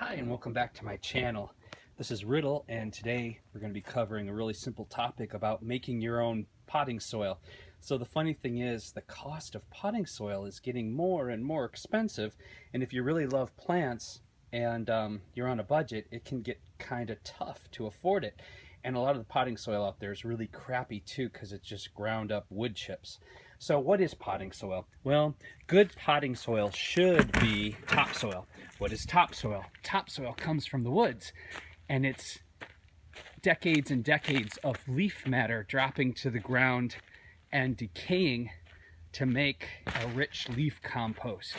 Hi and welcome back to my channel. This is Riddle and today we're going to be covering a really simple topic about making your own potting soil. So the funny thing is the cost of potting soil is getting more and more expensive and if you really love plants and um, you're on a budget it can get kind of tough to afford it. And a lot of the potting soil out there is really crappy too because it's just ground up wood chips. So what is potting soil? Well, good potting soil should be topsoil. What is topsoil? Topsoil comes from the woods and it's decades and decades of leaf matter dropping to the ground and decaying to make a rich leaf compost.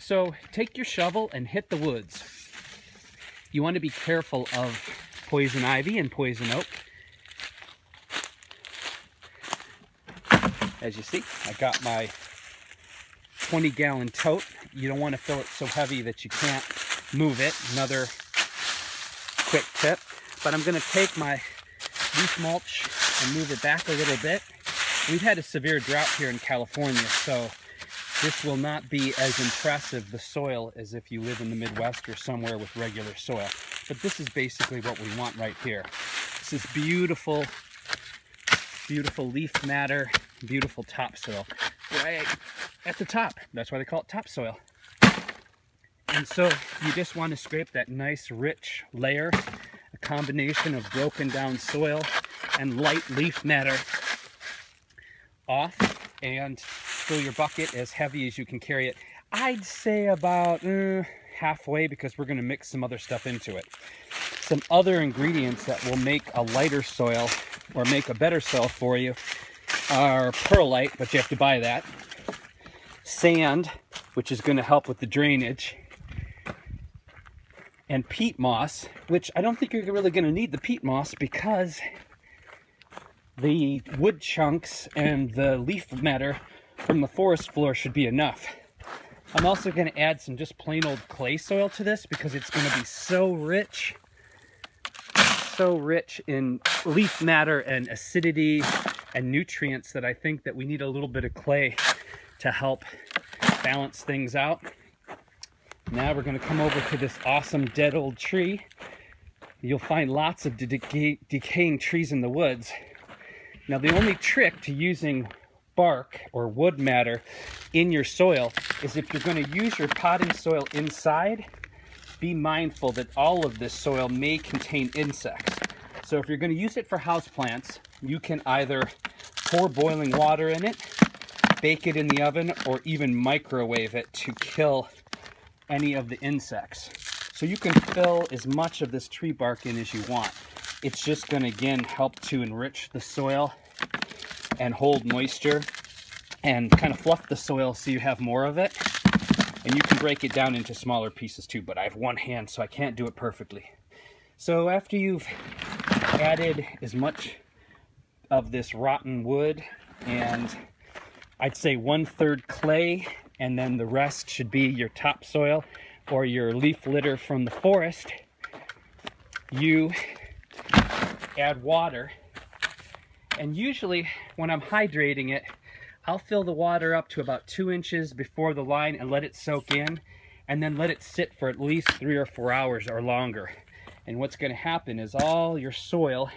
So take your shovel and hit the woods. You want to be careful of poison ivy and poison oak. As you see, I got my 20 gallon tote. You don't want to fill it so heavy that you can't move it. Another quick tip. But I'm going to take my leaf mulch and move it back a little bit. We've had a severe drought here in California, so this will not be as impressive, the soil, as if you live in the Midwest or somewhere with regular soil. But this is basically what we want right here. This is beautiful, beautiful leaf matter, beautiful topsoil. Right at the top. That's why they call it topsoil. And so you just want to scrape that nice rich layer, a combination of broken down soil and light leaf matter off and fill your bucket as heavy as you can carry it. I'd say about uh, halfway because we're going to mix some other stuff into it. Some other ingredients that will make a lighter soil or make a better soil for you are perlite, but you have to buy that. Sand, which is going to help with the drainage. And peat moss, which I don't think you're really going to need the peat moss because the wood chunks and the leaf matter from the forest floor should be enough. I'm also going to add some just plain old clay soil to this because it's going to be so rich, so rich in leaf matter and acidity and nutrients that I think that we need a little bit of clay to help balance things out. Now we're going to come over to this awesome dead old tree. You'll find lots of decay decaying trees in the woods. Now the only trick to using bark or wood matter in your soil is if you're going to use your potting soil inside, be mindful that all of this soil may contain insects. So if you're going to use it for houseplants, you can either pour boiling water in it, bake it in the oven, or even microwave it to kill any of the insects. So you can fill as much of this tree bark in as you want. It's just going to, again, help to enrich the soil and hold moisture and kind of fluff the soil so you have more of it. And you can break it down into smaller pieces too, but I have one hand so I can't do it perfectly. So after you've added as much of this rotten wood and I'd say one third clay and then the rest should be your topsoil or your leaf litter from the forest, you add water and usually when I'm hydrating it, I'll fill the water up to about two inches before the line and let it soak in and then let it sit for at least three or four hours or longer. And what's gonna happen is all your soil,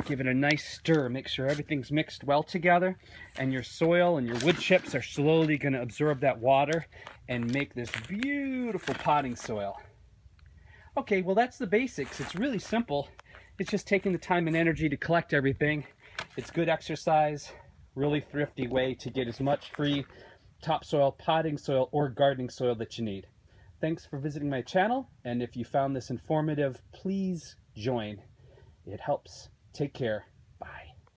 give it a nice stir, make sure everything's mixed well together and your soil and your wood chips are slowly gonna absorb that water and make this beautiful potting soil. Okay, well that's the basics. It's really simple. It's just taking the time and energy to collect everything it's good exercise, really thrifty way to get as much free topsoil, potting soil, or gardening soil that you need. Thanks for visiting my channel, and if you found this informative, please join. It helps. Take care.